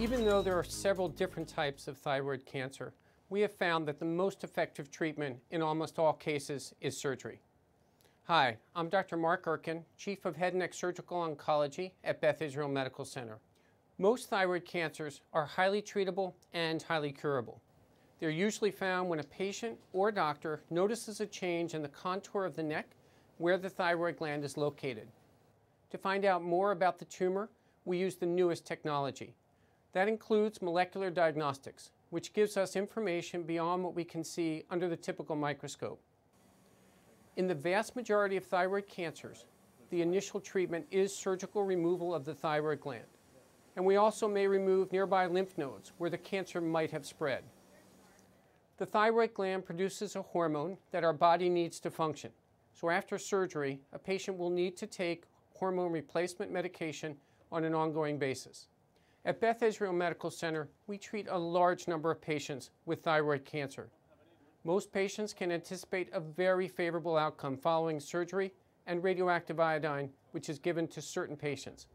Even though there are several different types of thyroid cancer, we have found that the most effective treatment in almost all cases is surgery. Hi, I'm Dr. Mark Urken, Chief of Head and Neck Surgical Oncology at Beth Israel Medical Center. Most thyroid cancers are highly treatable and highly curable. They're usually found when a patient or doctor notices a change in the contour of the neck where the thyroid gland is located. To find out more about the tumor, we use the newest technology, that includes molecular diagnostics, which gives us information beyond what we can see under the typical microscope. In the vast majority of thyroid cancers, the initial treatment is surgical removal of the thyroid gland. And we also may remove nearby lymph nodes where the cancer might have spread. The thyroid gland produces a hormone that our body needs to function. So after surgery, a patient will need to take hormone replacement medication on an ongoing basis. At Beth Israel Medical Center, we treat a large number of patients with thyroid cancer. Most patients can anticipate a very favorable outcome following surgery and radioactive iodine, which is given to certain patients.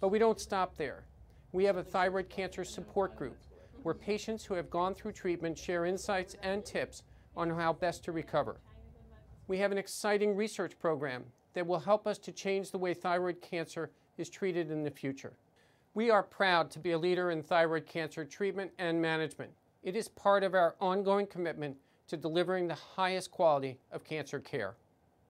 But we don't stop there. We have a thyroid cancer support group where patients who have gone through treatment share insights and tips on how best to recover. We have an exciting research program that will help us to change the way thyroid cancer is treated in the future. We are proud to be a leader in thyroid cancer treatment and management. It is part of our ongoing commitment to delivering the highest quality of cancer care.